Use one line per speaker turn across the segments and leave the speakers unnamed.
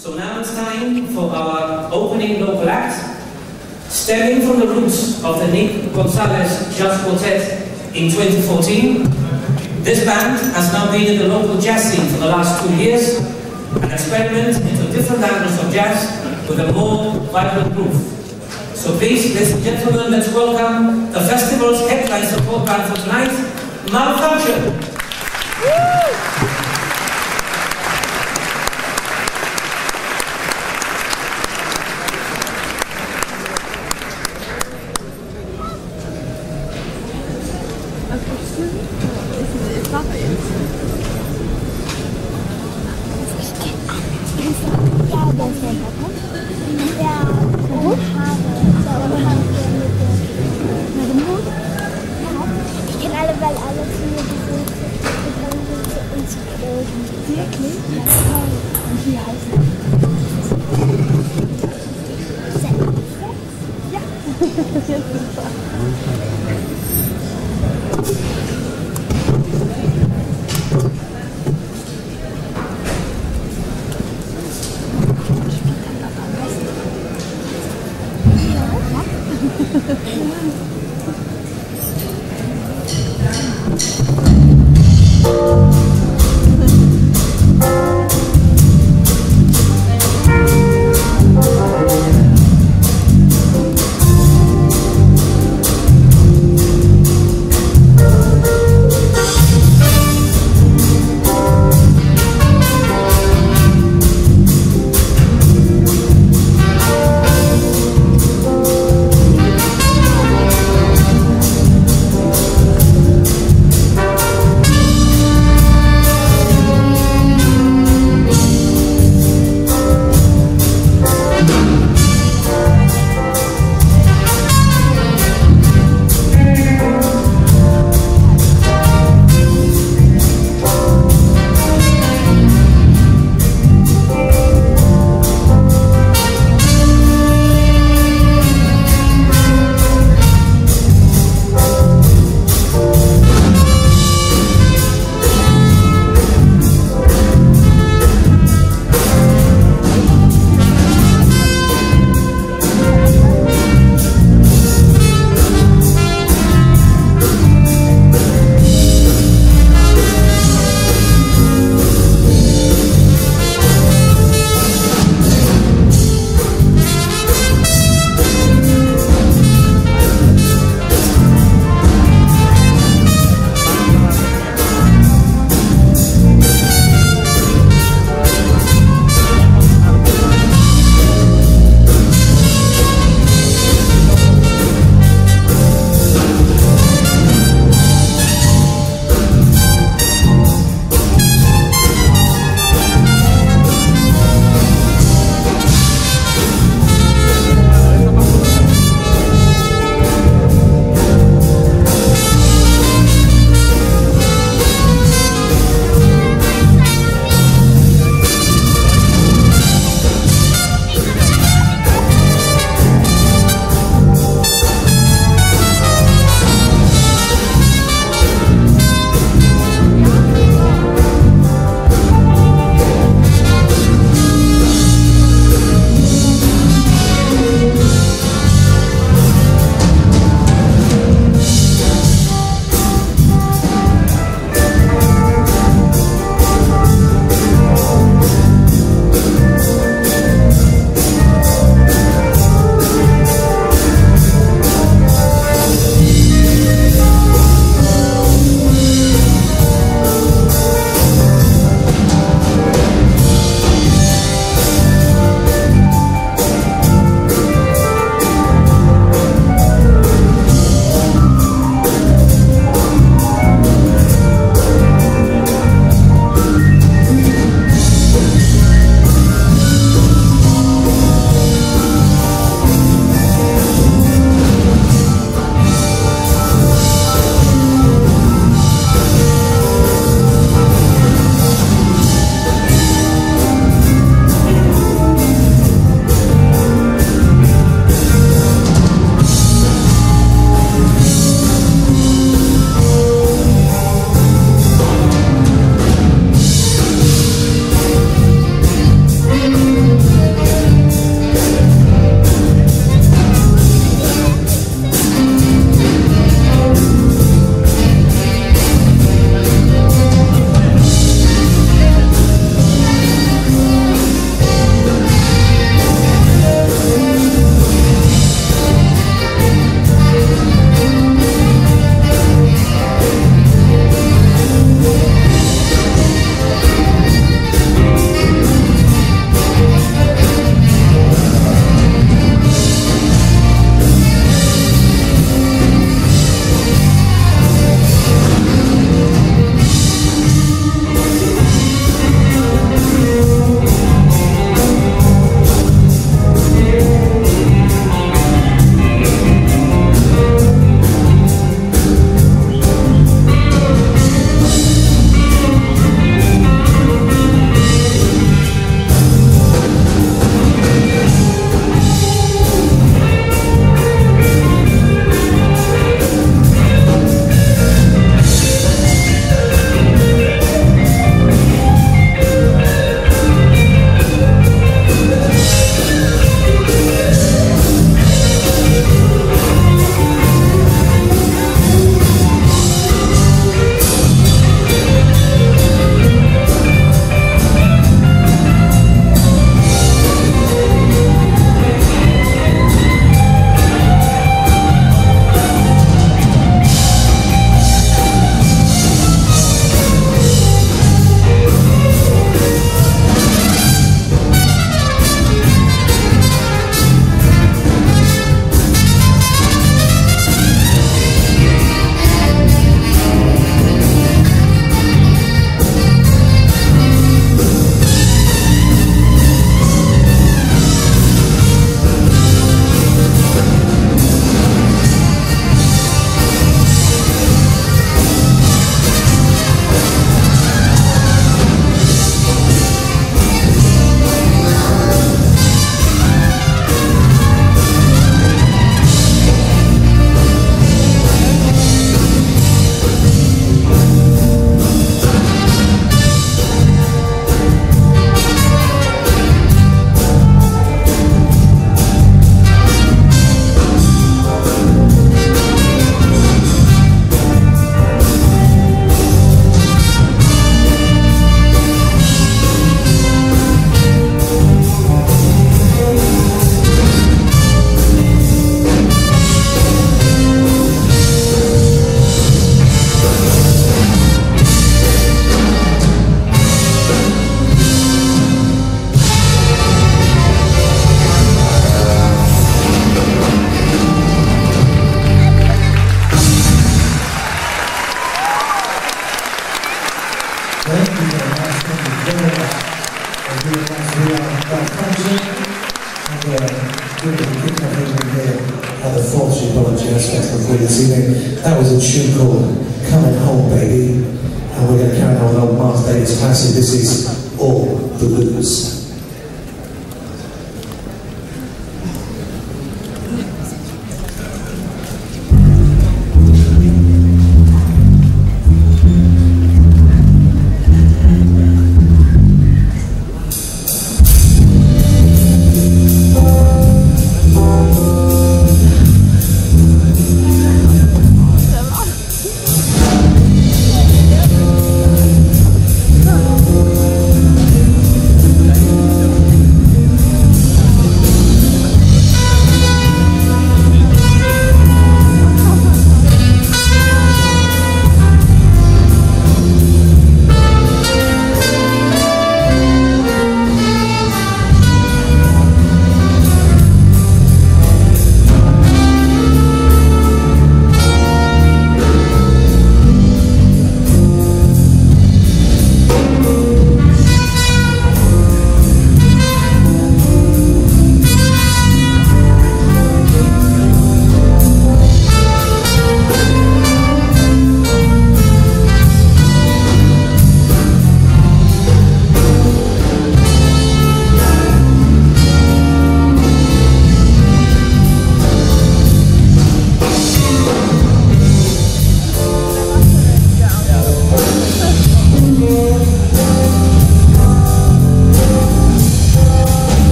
So now it's time for our opening local act. Stemming from the roots of the Nick Gonzalez Jazz Quartet in 2014, this band has now been in the local jazz scene for the last two years and experiment into different angles of jazz with a more vibrant groove. So please, ladies and gentlemen, let's welcome the festival's headline support band for tonight, malFUNKtion.
Ich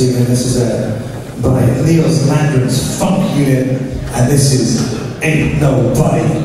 And. This is uh, by Leo's Landers Funk Unit, and this is Ain't Nobody.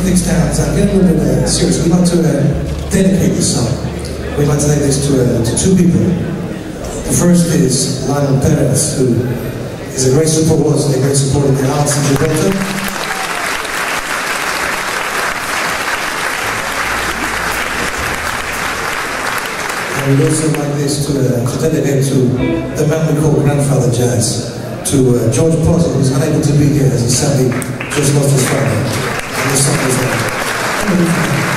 We're take things down. I'm getting a little bit uh, serious. We'd like to uh, dedicate this song. We'd like to dedicate this to, uh, to two people. The first is Lionel Perez, who is a great supporter, was a great supporter of the arts in Gibraltar. And we'd also like this to, uh, to dedicate to the man we call Grandfather Jazz. to uh, George Potter, who's unable to be here as he sadly just lost his father the song is over.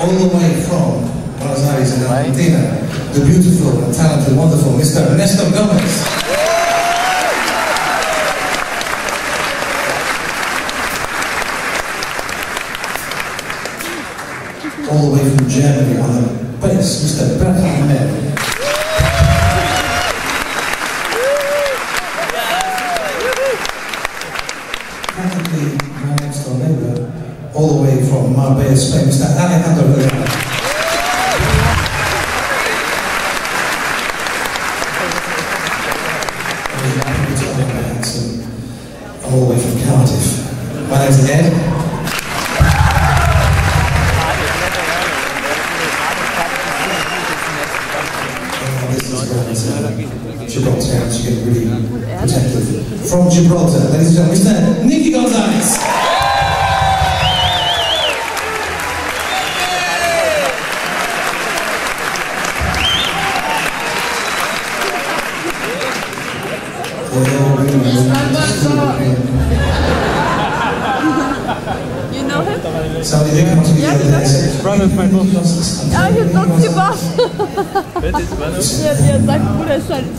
All the way from Buenos Aires in Argentina, the beautiful and talented, wonderful Mr. Nestor Gomez. All the way from Germany on the bass, Mr. Burkhard Menn. Way from Marbella, Spain, Mr. Alejandro Herrera.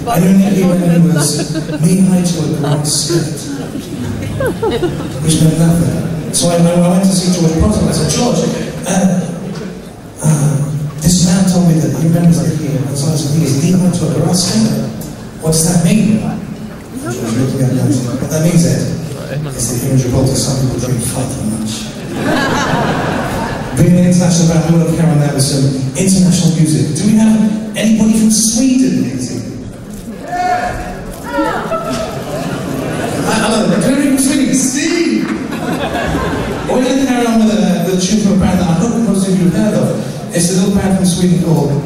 I Nicky when he was knee-high to a grass skirt, which meant nothing. So I, I went to see George Potter. I said, George, uh, uh, this man told me that he remembers that he, I was he is knee-high a grass skirt. What that mean? George looked at me and said, what that means, is that here in Gibraltar some people drink too much. Being an international band, we want to carry on now with some international music. Do we have anybody from Sweden here this evening? Hello, Terry from Sweden, Steve! We're going to carry on with a, with a tune from a band that I hope most of you have heard of. It's a little band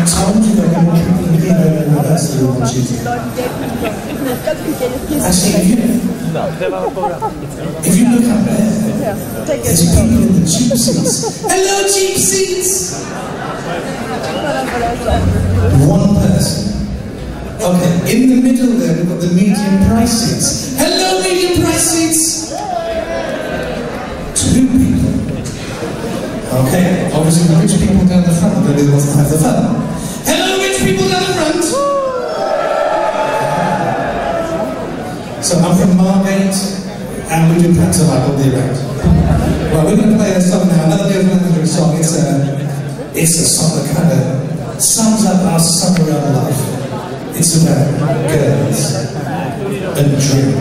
I told you want want to. Actually, if you, if you look up there, there's people in the cheap seats. Hello, cheap seats! One person. Okay, in the middle there, we've got the medium price seats. Hello, medium price seats! Two people. Okay, obviously the rich people down the front, the ones that have the fun. So I'm from Margate, and we do pantomime all year round. We're going to play a song now, another Landry song. It's a, it's a song that kind of sums up our summer around life. It's about girls and drink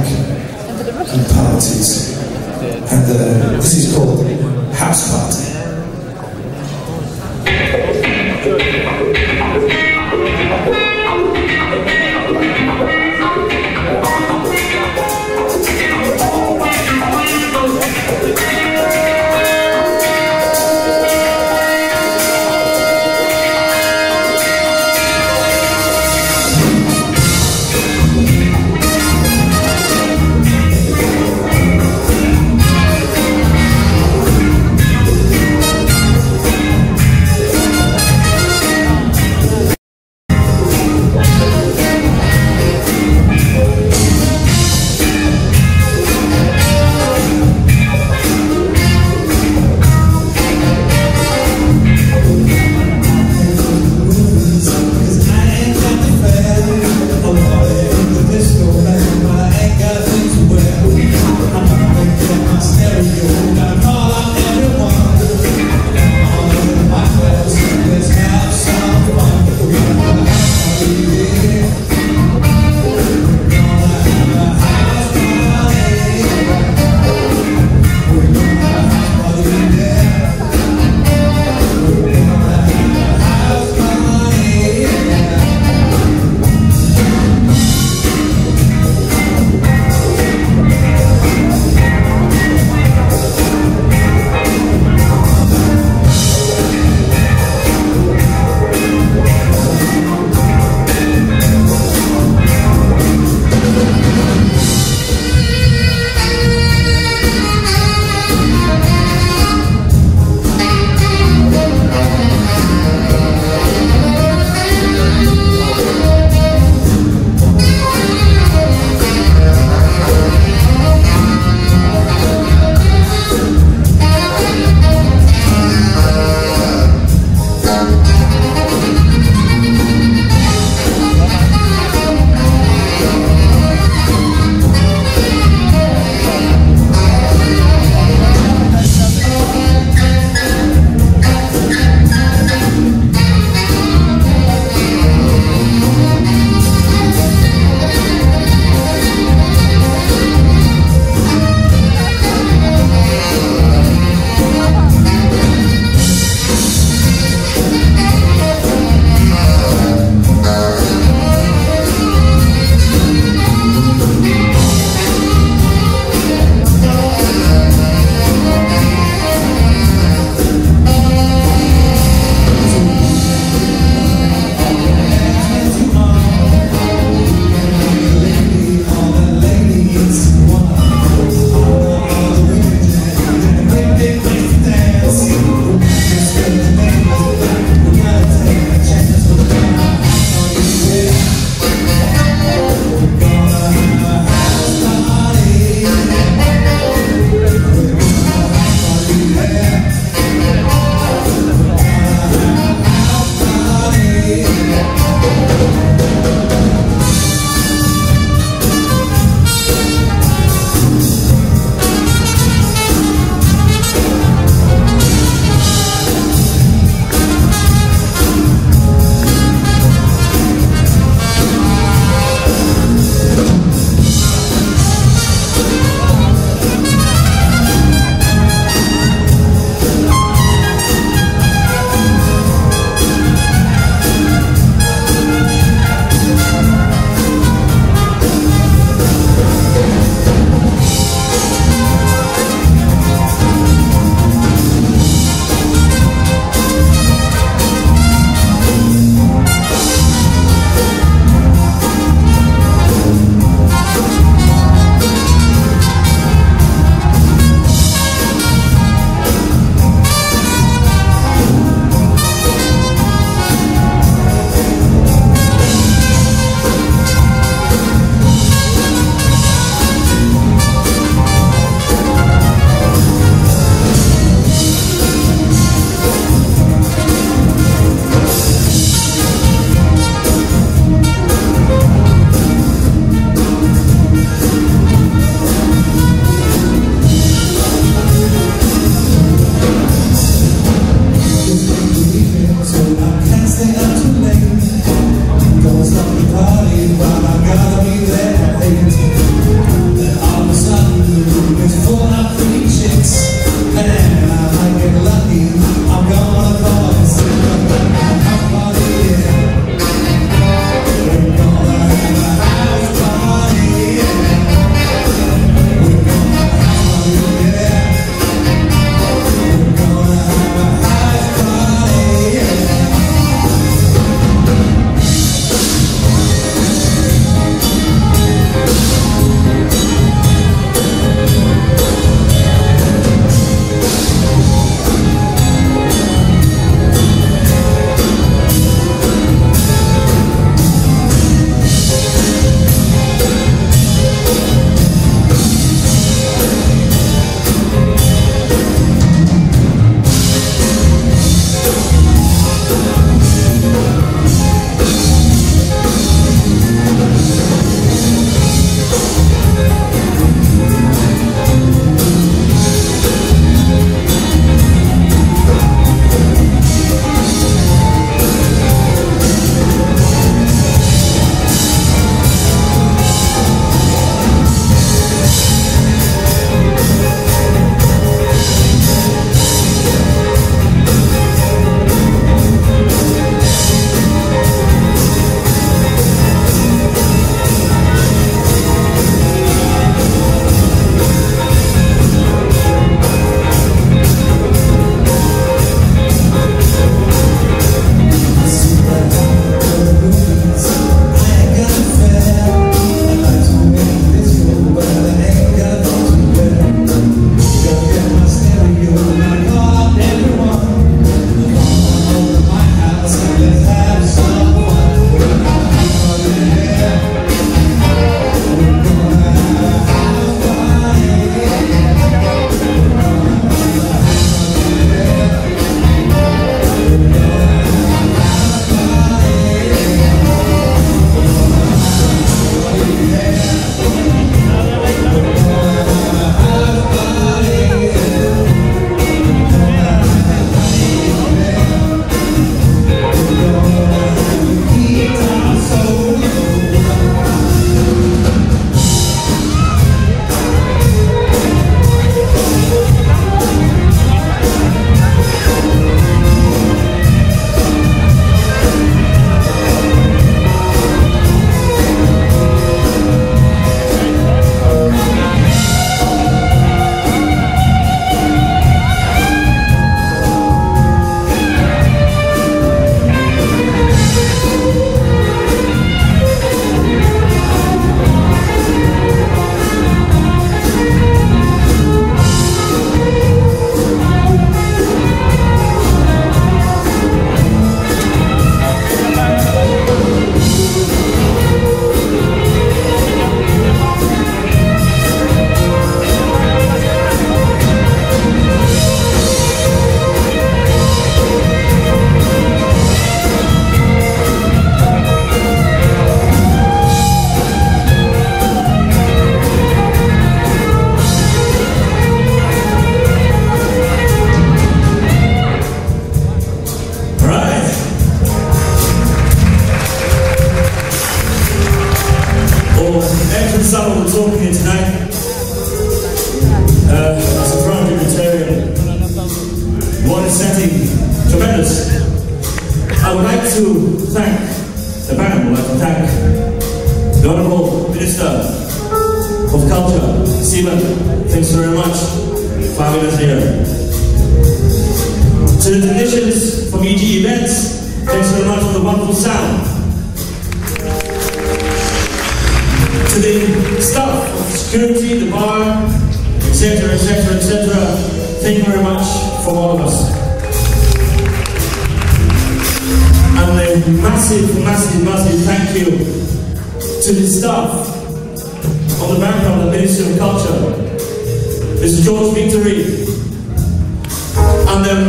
and parties. And uh, this is called House Party.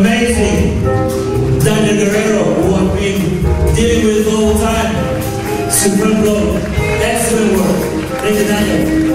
amazing. Daniel Guerrero, who I've been dealing with all the time. Supreme. Excellent work. Thank you, Daniel.